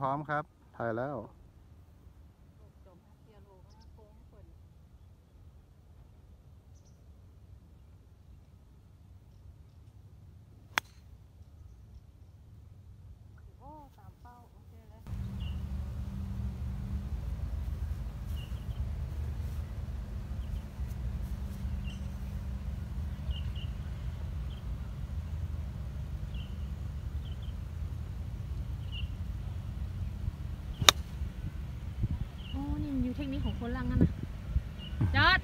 พร้อมครับ ถ่ายแล้ว โอ้ตามเป้าโอเคเลย โอ้นี่มันอยู่เทคนิคของคนลังนั่นนะ จอด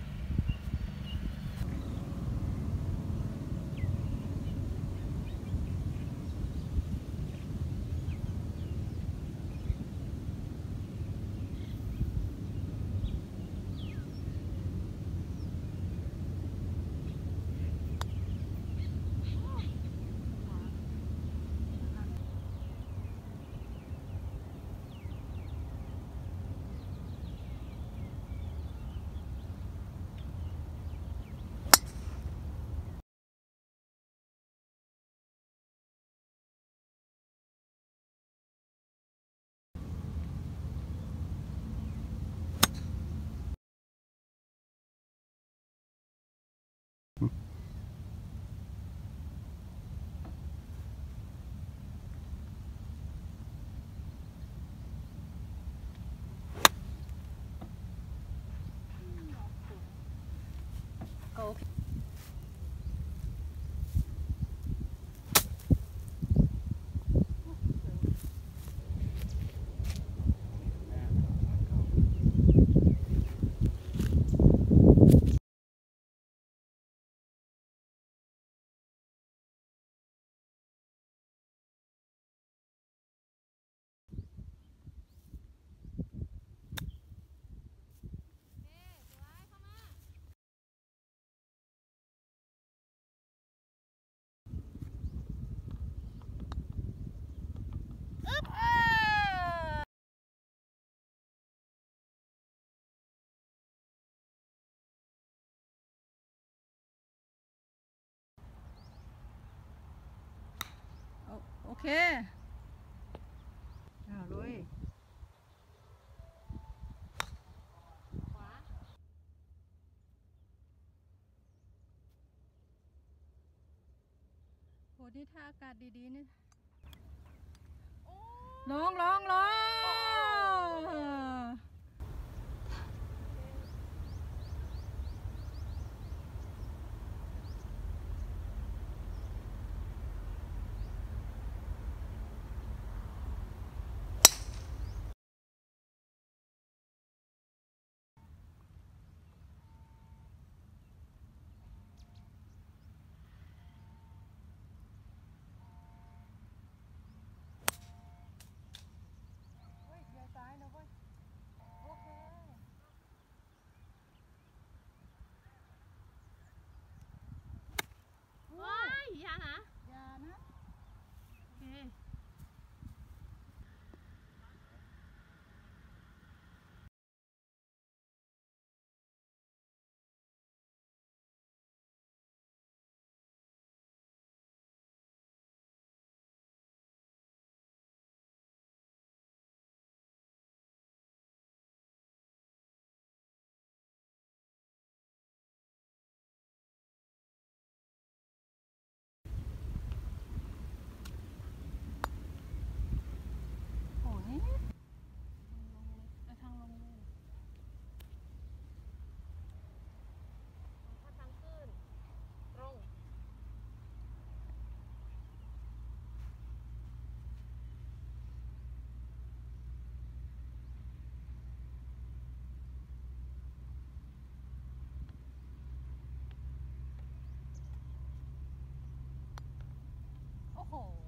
โอเคอ้าวลุยขวาโหนี่ถ้าอากาศดีๆนี่ลงลงลง Oh.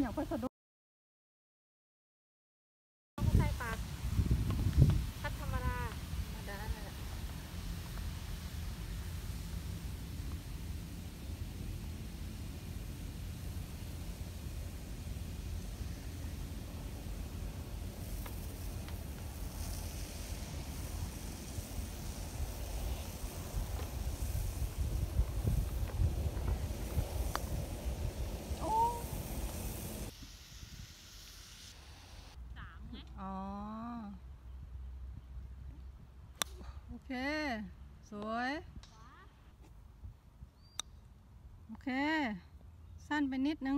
两块十多 สวย โอเค สั้นไปนิดนึง